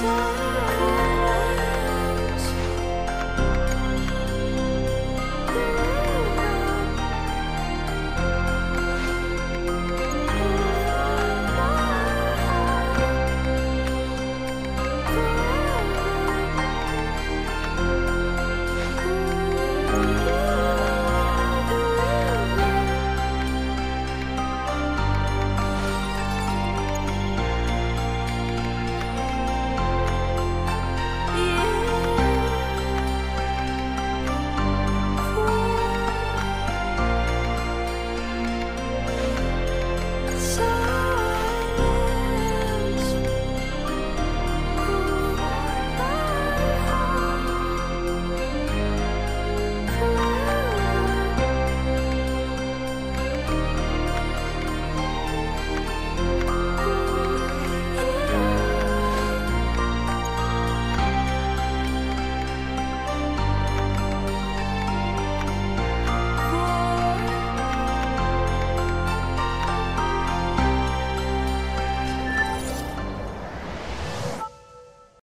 so